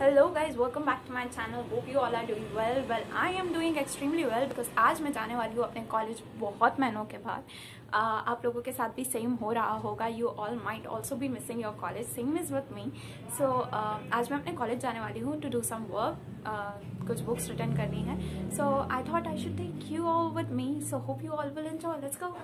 Hello guys welcome back to my channel hope you all are doing well well I am doing extremely well because आज मैं जाने वाली हूँ अपने college बहुत महीनों के बाद। uh, आप लोगों के साथ भी सेम हो रहा होगा। यू ऑल माइट ऑल्सो भी missing your college same is with me so आज मैं अपने कॉलेज जाने वाली हूँ टू डू सम वर्क कुछ बुक्स रिटर्न करनी है। So I thought I should take you all with me so hope you all will enjoy let's go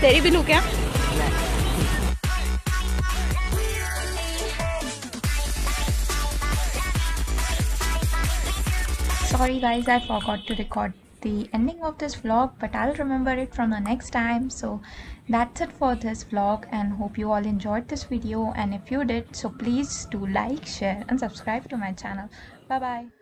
तेरी भी लू क्या Sorry guys, I forgot to record the ending of this vlog, but I'll remember it from the next time. So that's it for this vlog and hope you all enjoyed this video and if you did, so please do like, share and subscribe to my channel. Bye bye.